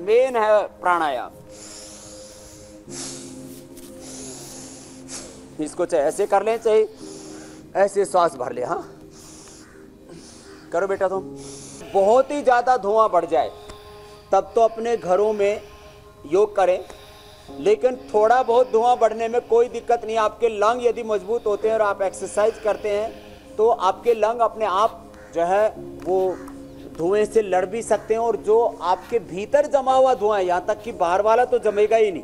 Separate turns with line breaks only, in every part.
Main है प्राणायाम। इसको चाहे ऐसे कर लें, चाहे ऐसे श्वास भर ले हाँ। करो बेटा तुम। बहुत ही ज़्यादा धुआँ बढ़ जाए, तब तो अपने घरों में योग करें। लेकिन थोड़ा बहुत धुआँ बढ़ने में कोई दिक्कत नहीं, आपके लंग यदि मज़बूत होते हैं और आप एक्सरसाइज करते हैं तो आपके लंग अपने आप जो है, वो धुएँ से लड़ भी सकते हैं और जो आपके भीतर जमा हुआ धुआँ है, यहाँ तक कि बाहर वाला तो जमेगा ही नहीं।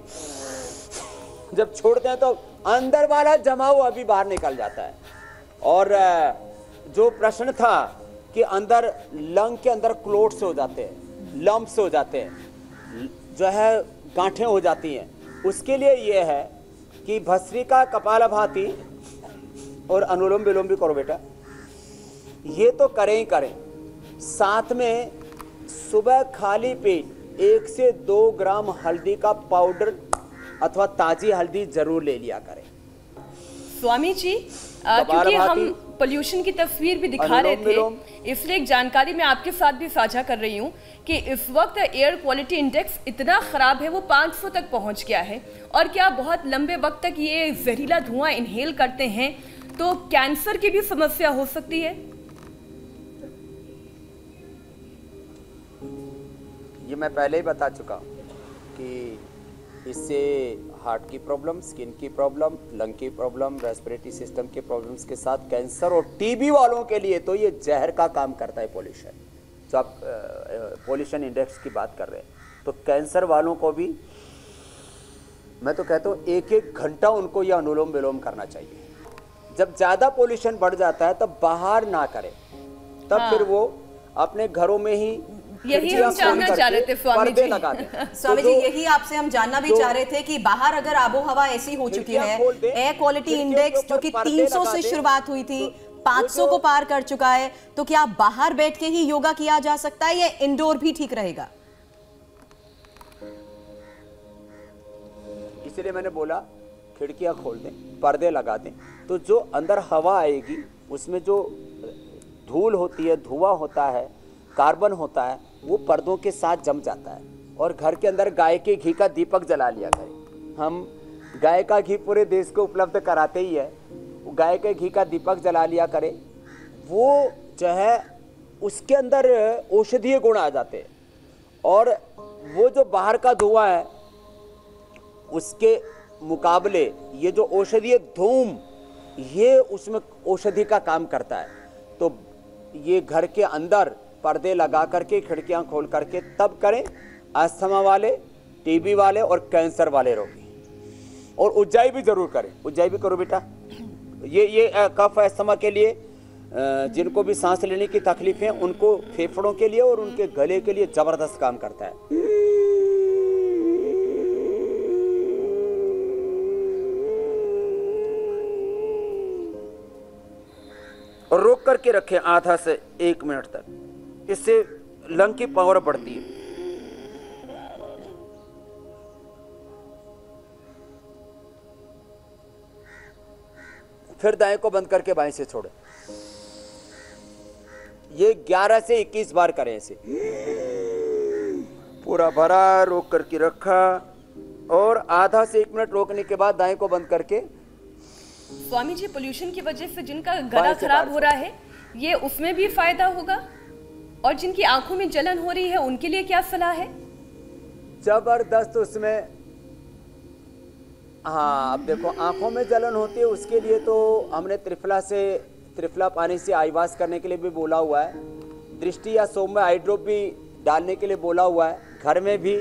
जब छोड़ते हैं तो अंदर वाला जमा हुआ भी बाहर निकल जाता है। और जो प्रश्न था कि अंदर लंग के अंदर क्लोट्स हो जाते हैं लम्प्स हो जाते हैं, जो है गांठें हो जाती हैं, उसके लिए यह है कि भस्त्रिका कपालभाति और अनुलोम विलोम भी करो बेटा। ये तो करें ही करें। साथ में सुबह खाली पेट एक से दो ग्राम हल्दी का पाउडर अथवा ताजी हल्दी ज़रूर ले लिया करें।
स्वामी जी
कपाल
क्योंकि हम पोल्यूशन की तस्वीर भी दिखा रहे थे इसलिए एक जानकारी मैं आपके साथ भी साझा कर रही हूँ कि इस वक्त एयर क्वालिटी इंडेक्स इतना खराब है वो 500 तक पहुँच गया है। और क्या बहुत लंबे वक्त तक ये जहरीला धुआँ इनहेल करते हैं तो कैंसर की भी समस्या हो सकती है?
ये मैं पहले ही बता चुका हूँ कि इससे हार्ट की प्रॉब्लम स्किन की प्रॉब्लम लंग की प्रॉब्लम रेस्पिरेटरी सिस्टम के प्रॉब्लम्स के साथ कैंसर और टीबी वालों के लिए तो ये जहर का काम करता है पोल्यूशन। जो आप पोल्यूशन इंडेक्स की बात कर रहे हैं। तो कैंसर वालों को भी मैं तो कहता हूँ एक एक घंटा उनको ये अनुलोम विलोम करना चाहिए। जब ज़्यादा पोल्यूशन बढ़ जाता है तब बाहर ना करें। तब
हाँ।
फिर वो अपने घरों में ही
यही हम जानना चाह रहे थे, स्वामी जी।
लगा दें।
स्वामी
तो
जी यही आपसे हम जानना भी चाह रहे थे कि बाहर अगर आबो हवा ऐसी हो चुकी है एयर क्वालिटी इंडेक्स जो कि
ऊपर
300 से शुरुआत हुई थी
तो-
500 को पार कर चुका है तो क्या बाहर बैठ के ही योगा किया जा सकता है या इंडोर भी ठीक रहेगा?
इसलिए मैंने बोला खिड़कियाँ खोल दें पर्दे लगा दें। तो जो अंदर हवा आएगी उसमें जो धूल होती है धुआँ होता है कार्बन होता है, वो पर्दों के साथ जम जाता है और घर के अंदर गाय के घी का दीपक जला लिया करें हम गाय का घी पूरे देश को उपलब्ध कराते ही है। गाय के घी का दीपक जला लिया करें, वो जो है, उसके अंदर औषधीय गुण आ जाते हैं। और वो जो बाहर का धुआँ है, उसके मुकाबले ये जो औषधीय धूम, ये उसमें औषधि का काम करता है। तो ये घर के अंदर पर्दे लगा करके, खिड़कियाँ खोल करके तब करें, अस्थमा वाले, टीबी वाले और कैंसर वाले रोगी। और उज्जाई भी ज़रूर करें। उज्जाई भी करो बेटा। ये ये कफ अस्थमा के लिए जिनको भी सांस लेने की तकलीफ़ है, उनको फेफड़ों के लिए और उनके गले के लिए ज़बरदस्त काम करता है। और रोक करके रखें आधा से एक मिनट तक। इससे लंग की पावर बढ़ती है। फिर दाएँ को बंद करके बाएँ से छोड़े। ये 11 से 21 बार करें इसे। पूरा भरा रोक करके रखा और आधा से एक मिनट रोकने के बाद दाएँ को बंद करके
स्वामी जी पोल्यूशन की वजह से जिनका गला खराब हो रहा है ये उसमें भी फ़ायदा होगा? और जिनकी आँखों में जलन हो रही है, उनके लिए क्या सलाह है?
ज़बरदस्त उसमें। हाँ अब देखो, आँखों में जलन होती है, उसके लिए तो हमने त्रिफला से, त्रिफला पानी से आईवास करने के लिए भी बोला हुआ है। दृष्टि या सोम में आई ड्रॉप भी डालने के लिए बोला हुआ है। घर में भी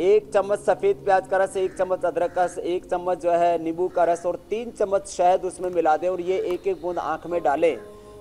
एक चम्मच सफ़ेद प्याज का रस, एक चम्मच अदरक का रस, एक चम्मच जो है नींबू का रस और तीन चम्मच शहद उसमें मिला दें और ये एक एक बूंद आँख में डालें।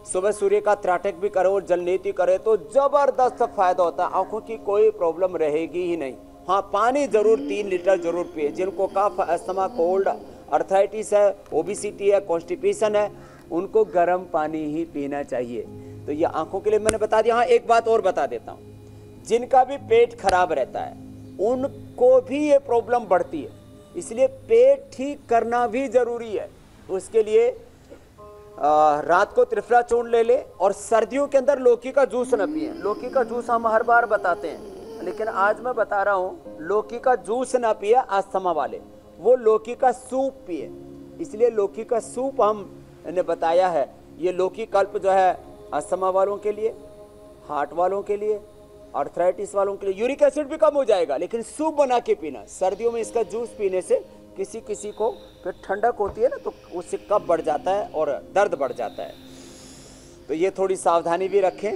सुबह सूर्य का त्राटक भी करो और जलनीति करे तो ज़बरदस्त फ़ायदा होता है। आँखों की कोई प्रॉब्लम रहेगी ही नहीं। हाँ पानी ज़रूर तीन लीटर ज़रूर पिए। जिनको कफ, अस्थमा, कोल्ड अर्थराइटिस है ओबिसिटी है कॉन्स्टिपेशन है, उनको गर्म पानी ही पीना चाहिए। तो ये आँखों के लिए मैंने बता दिया। हाँ एक बात और बता देता हूँ। जिनका भी पेट खराब रहता है, उनको भी ये प्रॉब्लम बढ़ती है। इसलिए पेट ठीक करना भी ज़रूरी है। उसके लिए रात को त्रिफला चूर्ण ले ले और सर्दियों के अंदर लौकी का जूस न पिए। लौकी का जूस हम हर बार बताते हैं, लेकिन आज मैं बता रहा हूँ, लौकी का जूस ना पिए आस्थमा वाले। वो लौकी का सूप पिए। इसलिए लौकी का सूप हम ने बताया है, ये लौकी कल्प जो है अस्थमा वालों के लिए, हार्ट वालों के लिए आर्थराइटिस वालों के लिए, यूरिक एसिड भी कम हो जाएगा, लेकिन सूप बना के पीना। सर्दियों में इसका जूस पीने से किसी किसी को फिर ठंडक होती है ना तो उससे कब बढ़ जाता है और दर्द बढ़ जाता है। तो ये थोड़ी सावधानी भी रखें।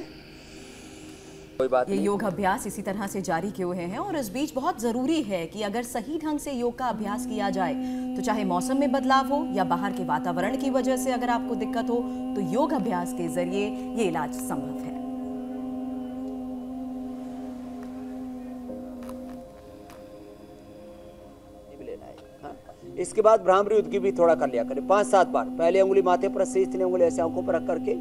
कोई बात
ये
नहीं।
योग अभ्यास इसी तरह से जारी किए हुए हैं और इस बीच बहुत ज़रूरी है कि अगर सही ढंग से योग का अभ्यास किया जाए तो चाहे मौसम में बदलाव हो या बाहर के वातावरण की वजह से अगर आपको दिक्कत हो तो योग अभ्यास के ज़रिए ये इलाज संभव है।
इसके बाद भ्रामरी उदगी भी थोड़ा कर लिया करें। पाँच सात बार। पहले उंगली माथे पर रखते इतनी उंगली ऐसे आँखों पर रख करके।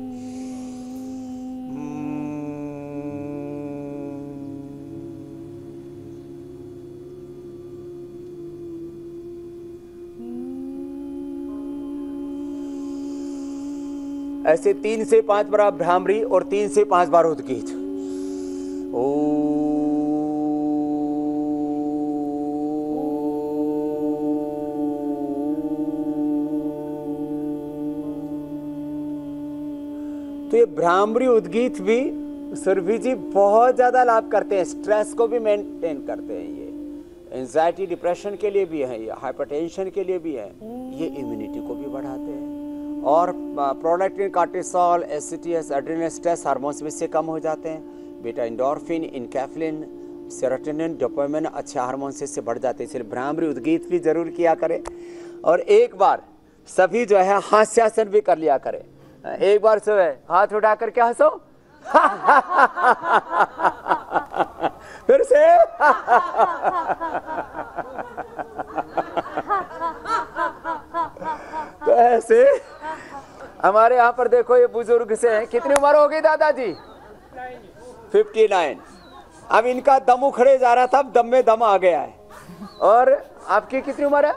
ऐसे तीन से पाँच बार आप भ्रामरी और तीन से पाँच बार उदगीत। तो ये भ्रामरी उद्गीत भी सुरभि जी बहुत ज़्यादा लाभ करते हैं स्ट्रेस को भी मेंटेन करते हैं ये। एंजाइटी डिप्रेशन के लिए भी है, ये हाइपरटेंशन के लिए भी है, ये इम्यूनिटी को भी बढ़ाते हैं। और प्रोडक्टिन कार्टिसोल एसिटियस एड्रेनल स्ट्रेस हार्मोन्स भी इससे कम हो जाते हैं। Beta endorphin enkephalin serotonin dopamine अच्छे हार्मोन से इससे बढ़ जाते हैं, इसलिए भ्रामरी उद्गीत भी ज़रूर किया करें। और एक बार सभी जो है हास्यासन भी कर लिया करें। एक बार जो है हाथ उठा कर क्या हंसो? फिर से। तो ऐसे हमारे यहाँ पर देखो ये बुज़ुर्ग से हैं। कितनी उम्र होगी दादाजी? Fifty nine. अब इनका दम उखड़े जा रहा था अब दम में दम आ गया है। और आपकी कितनी उम्र है?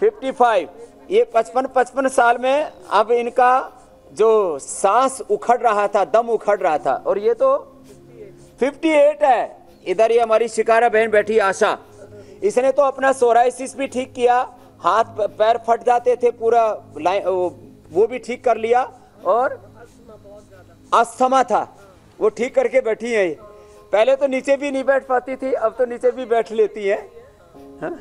Fifty five. ये पचपन पचपन साल में अब इनका जो सांस उखड़ रहा था, दम उखड़ रहा था, और ये तो 58 है। इधर ये हमारी शिकारा बहन बैठी, आशा। इसने तो अपना सोराइसिस भी ठीक किया, हाथ, पैर फट जाते थे पूरा वो भी ठीक कर लिया, और अस्थमा था, वो ठीक करके बैठी है। पहले तो नीचे भी नहीं बैठ पाती थी, अब तो नीचे भी बैठ लेती है। हाँ?